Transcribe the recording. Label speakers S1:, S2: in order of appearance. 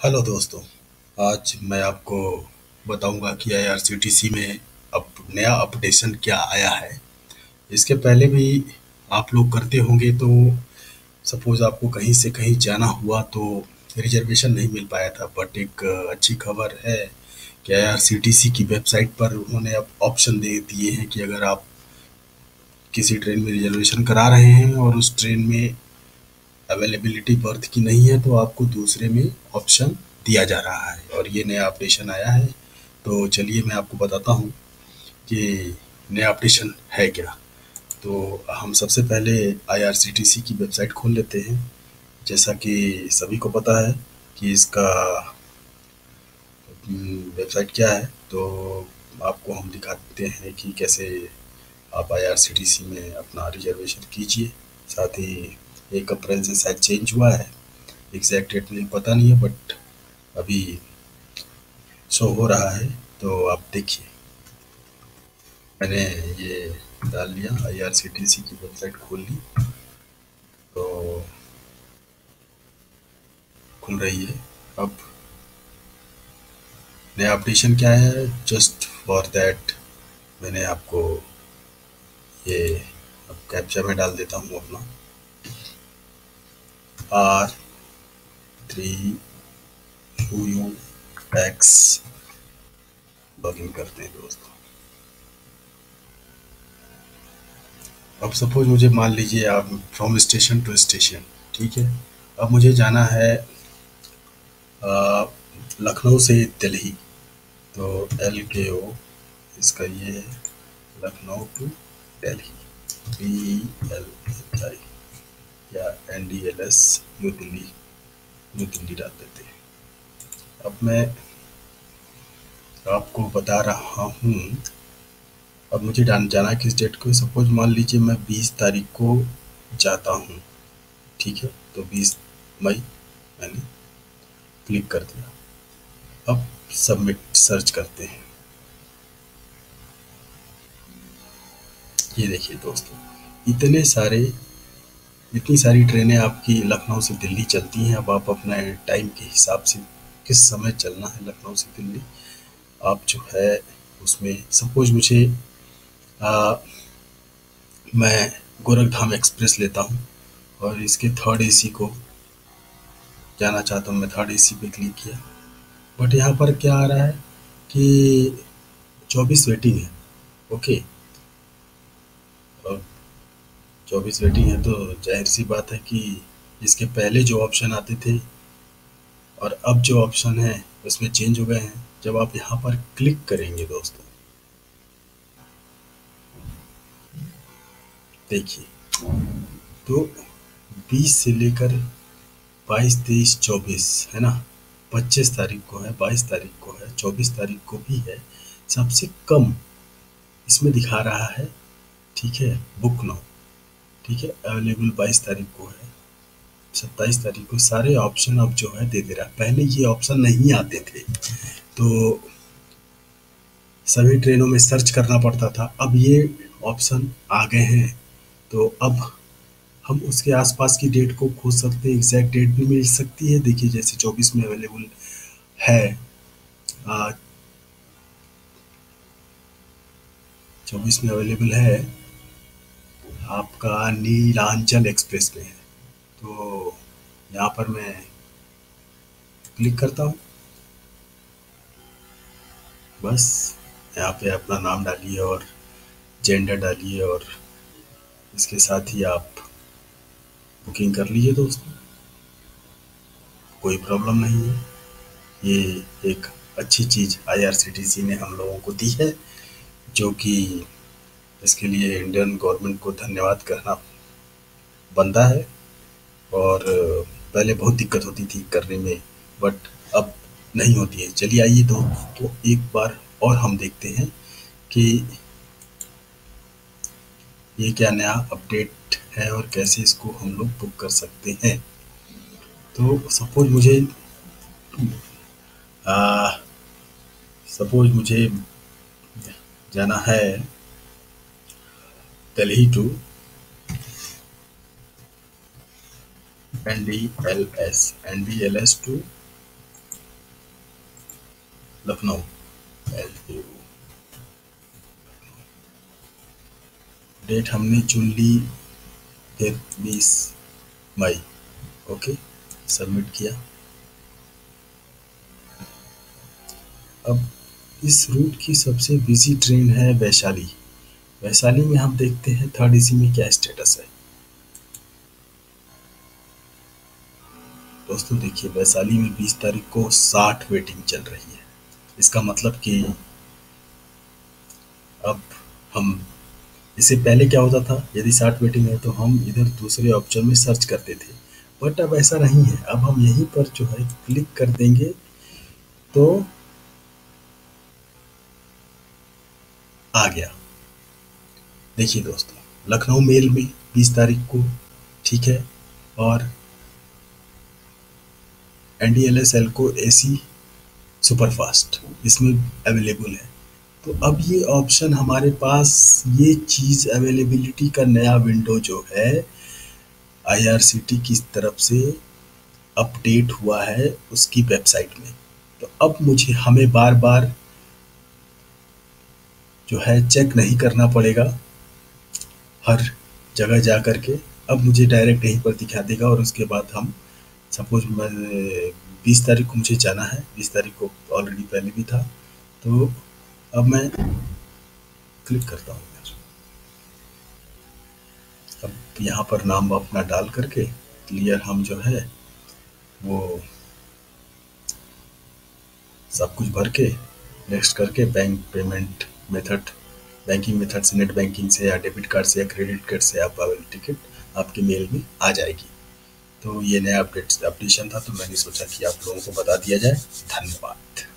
S1: Hello दोस्तों, आज मैं आपको बताऊँगा कि आईआरसीटीसी में अब नया अपडेशन क्या आया है। इसके पहले भी आप लोग करते होंगे तो सपोज़ आपको कहीं से कहीं जाना हुआ तो रिजर्वेशन नहीं मिल पाया था, बट एक अच्छी खबर है कि आईआरसीटीसी की वेबसाइट पर उन्होंने अब ऑप्शन दे दिए हैं कि अगर आप किसी ट्रेन में रिजर्वेशन करा रहे हैं और उस ट्रेन में अवेलेबिलिटी बर्थ की नहीं है तो आपको दूसरे में ऑप्शन दिया जा रहा है। और ये नया अपडेशन आया है। तो चलिए मैं आपको बताता हूँ कि नया अपडेशन है क्या। तो हम सबसे पहले आईआरसीटीसी की वेबसाइट खोल लेते हैं। जैसा कि सभी को पता है कि इसका वेबसाइट क्या है तो आपको हम दिखाते हैं कि कैसे आप आईआरसीटीसी में अपना रिजर्वेशन कीजिए। साथ ही एक अप्रैल से शायद चेंज हुआ है। एग्जैक्ट डेट मुझे पता नहीं है बट अभी शो हो रहा है तो आप देखिए। मैंने ये डाल लिया I R C T C की वेबसाइट खोल ली। तो खुल रही है। अब नया अपडेशन क्या है? जस्ट फॉर दैट मैंने आपको ये अब कैप्चा में डाल देता हूँ अपना। R three U U X login करते हैं दोस्तों। अब सपोज़ मुझे मान लीजिए आप फ्रॉम स्टेशन टू स्टेशन ठीक है? अब मुझे जाना है लखनऊ से दिल्ली। तो एल के ओ इसका ये Lucknow to Delhi. B L I या N D L S New Delhi New Delhi डाल हैं अब मैं आपको बता रहा हूँ, अब मुझे जाना किस डेट को। सपोज़ मान लीजिए मैं 20 तारीख को जाता हूँ, ठीक है? तो 20 मई मैंने क्लिक कर दिया। अब सबमिट सर्च करते हैं। ये देखिए दोस्तों, इतने सारे इतनी सारी ट्रेनें आपकी लखनऊ से दिल्ली चलती हैं। अब आप अपने टाइम के हिसाब से किस समय चलना है लखनऊ से दिल्ली? आप जो है उसमें सपोज़ मुझे आ, मैं गोरखधाम एक्सप्रेस लेता हूँ और इसके थर्ड एसी को जाना चाहता हूँ। मैं थर्ड एसी पे क्लिक किया। बट यहाँ पर क्या आ रहा है कि चौबीस वेटिंग है ओके? चौबीस वेटिंग है तो ज़ाहिर सी बात है कि इसके पहले जो ऑप्शन आते थे और अब जो ऑप्शन है, उसमें चेंज हो गए हैं। जब आप यहाँ पर क्लिक करेंगे दोस्तों, देखिए तो 20 से लेकर 22 तेईस, चौबीस, है ना? 25 तारीख को है 22 तारीख को है 24 तारीख को भी है। सबसे कम इसमें दिखा रहा है, ठीक है बुक नाउ ठीक है अवेलेबल 22 तारीख को है। सत्ताईस तारीख को सारे ऑप्शन अब जो है दे दे रहा है। पहले ये ऑप्शन नहीं आते थे तो सभी ट्रेनों में सर्च करना पड़ता था। अब ये ऑप्शन आ गए हैं तो अब हम उसके आसपास की डेट को खोज सकते हैं। एग्जैक्ट डेट भी मिल सकती है। देखिए, जैसे चौबीस में अवेलेबल है चौबीस में अवेलेबल है आपका नीलांचल एक्सप्रेस में है। तो यहाँ पर मैं क्लिक करता हूँ। बस, यहाँ पे अपना नाम डालिए और जेंडर डालिए और इसके साथ ही आप बुकिंग कर लीजिए दोस्तों। कोई प्रॉब्लम नहीं है। ये एक अच्छी चीज़ आईआरसीटीसी ने हम लोगों को दी है, जो कि इसके लिए इंडियन गवर्नमेंट को धन्यवाद करना बनता है और पहले बहुत दिक्कत होती थी करने में बट अब नहीं होती है। चलिए आइए तो, तो एक बार और हम देखते हैं कि ये क्या नया अपडेट है और कैसे इसको हम लोग बुक कर सकते हैं। तो सपोज़ मुझे सपोज़ मुझे जाना है Delhi to N D L S N D L S to Lucknow L date हमने चुन ली फिर बीस मई ओके सबमिट किया। अब इस रूट की सबसे बिज़ी ट्रेन है वैशाली। वैशाली में हम देखते हैं थर्ड एसी में क्या स्टेटस है। दोस्तों देखिए, वैशाली में 20 तारीख को 60 वेटिंग चल रही है। इसका मतलब कि अब हम, इससे पहले क्या होता था, यदि 60 वेटिंग है तो हम इधर दूसरे ऑप्शन में सर्च करते थे। बट अब ऐसा नहीं है। अब हम यहीं पर जो है क्लिक कर देंगे तो आ गया। देखिए दोस्तों, लखनऊ मेल में 20 तारीख को, ठीक है, और N D L S L को ए सी सुपरफास्ट इसमें अवेलेबल है। तो अब ये ऑप्शन हमारे पास, ये चीज़ अवेलेबिलिटी का नया विंडो जो है आईआरसीटी की तरफ़ से अपडेट हुआ है उसकी वेबसाइट में। तो अब मुझे, हमें बार बार जो है, चेक नहीं करना पड़ेगा। हर जगह जा कर के अब मुझे डायरेक्ट यहीं पर दिखा देगा और उसके बाद हम सपोज़ मैं बीस तारीख को मुझे जाना है, बीस तारीख को ऑलरेडी पहले भी था तो अब मैं क्लिक करता हूँ। अब यहाँ पर नाम अपना डाल करके क्लियर हम जो है वो सब कुछ भर के नेक्स्ट करके bank payment method banking method से नेट बैंकिंग से या डेबिट कार्ड से या क्रेडिट कार्ड से आप टिकट आपके मेल में आ जाएगी। तो ये नया अपडेट अपडेशन था तो मैंने सोचा कि आप लोगों को बता दिया जाए। धन्यवाद।